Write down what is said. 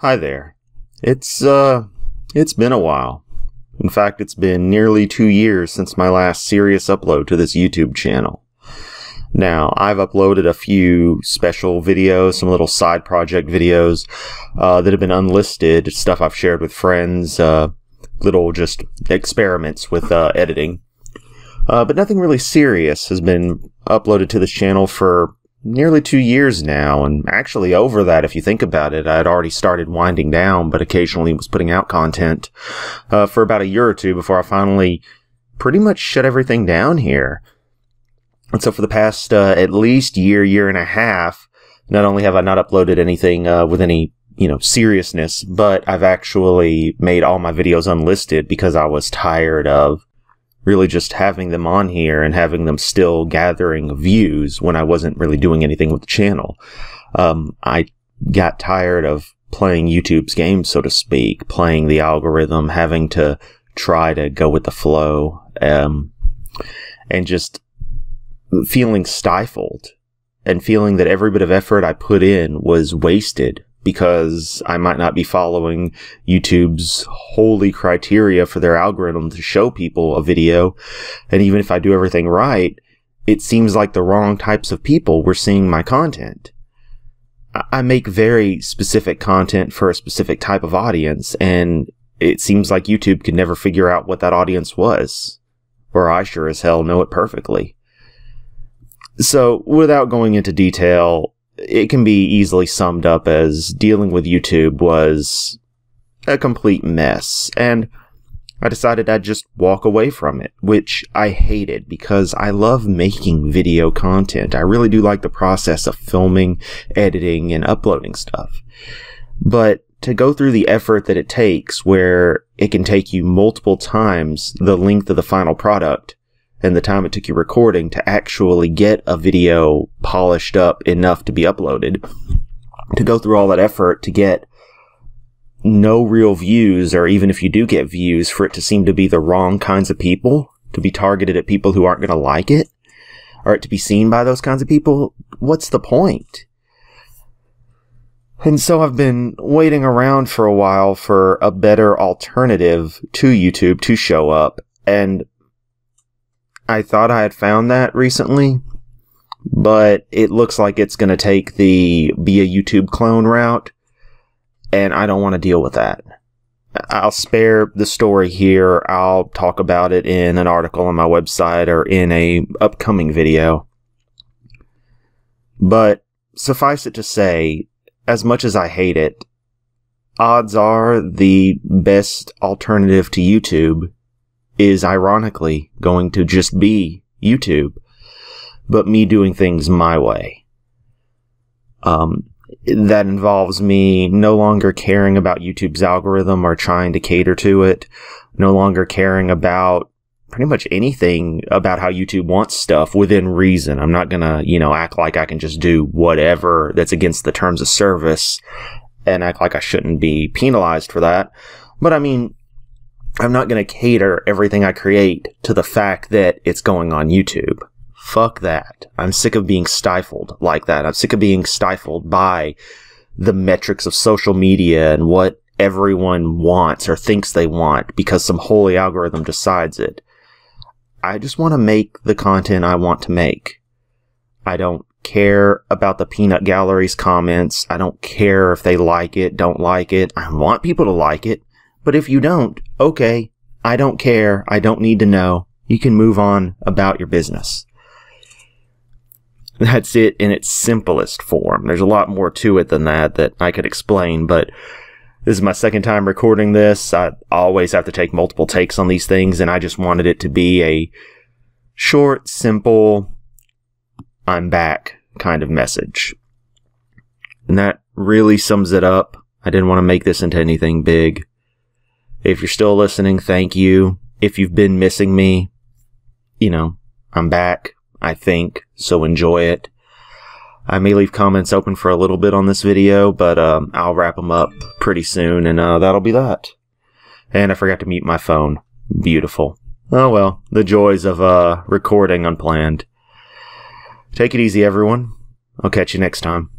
Hi there. It's, uh, it's been a while. In fact, it's been nearly two years since my last serious upload to this YouTube channel. Now, I've uploaded a few special videos, some little side project videos, uh, that have been unlisted, stuff I've shared with friends, uh, little just experiments with, uh, editing. Uh, but nothing really serious has been uploaded to this channel for nearly two years now, and actually over that, if you think about it, I had already started winding down, but occasionally was putting out content uh, for about a year or two before I finally pretty much shut everything down here. And so for the past uh, at least year, year and a half, not only have I not uploaded anything uh, with any you know seriousness, but I've actually made all my videos unlisted because I was tired of really just having them on here and having them still gathering views when I wasn't really doing anything with the channel. Um, I got tired of playing YouTube's game, so to speak, playing the algorithm, having to try to go with the flow, um, and just feeling stifled and feeling that every bit of effort I put in was wasted because I might not be following YouTube's holy criteria for their algorithm to show people a video. And even if I do everything right, it seems like the wrong types of people were seeing my content. I make very specific content for a specific type of audience, and it seems like YouTube could never figure out what that audience was. Or I sure as hell know it perfectly. So, without going into detail, it can be easily summed up as dealing with YouTube was a complete mess. And I decided I'd just walk away from it, which I hated because I love making video content. I really do like the process of filming, editing, and uploading stuff. But to go through the effort that it takes, where it can take you multiple times the length of the final product, and the time it took you recording to actually get a video polished up enough to be uploaded, to go through all that effort to get no real views, or even if you do get views, for it to seem to be the wrong kinds of people, to be targeted at people who aren't going to like it, or it to be seen by those kinds of people, what's the point? And so I've been waiting around for a while for a better alternative to YouTube to show up, and I thought I had found that recently, but it looks like it's going to take the be a YouTube clone route, and I don't want to deal with that. I'll spare the story here. I'll talk about it in an article on my website or in a upcoming video. But suffice it to say, as much as I hate it, odds are the best alternative to YouTube is ironically going to just be YouTube, but me doing things my way. Um, that involves me no longer caring about YouTube's algorithm or trying to cater to it, no longer caring about pretty much anything about how YouTube wants stuff within reason. I'm not gonna, you know, act like I can just do whatever that's against the terms of service and act like I shouldn't be penalized for that. But I mean, I'm not going to cater everything I create to the fact that it's going on YouTube. Fuck that. I'm sick of being stifled like that. I'm sick of being stifled by the metrics of social media and what everyone wants or thinks they want because some holy algorithm decides it. I just want to make the content I want to make. I don't care about the peanut gallery's comments. I don't care if they like it, don't like it. I want people to like it. But if you don't, okay, I don't care. I don't need to know. You can move on about your business. That's it in its simplest form. There's a lot more to it than that that I could explain, but this is my second time recording this. I always have to take multiple takes on these things, and I just wanted it to be a short, simple, I'm back kind of message. And that really sums it up. I didn't want to make this into anything big. If you're still listening, thank you. If you've been missing me, you know, I'm back, I think, so enjoy it. I may leave comments open for a little bit on this video, but um, I'll wrap them up pretty soon, and uh, that'll be that. And I forgot to mute my phone. Beautiful. Oh well, the joys of uh, recording unplanned. Take it easy, everyone. I'll catch you next time.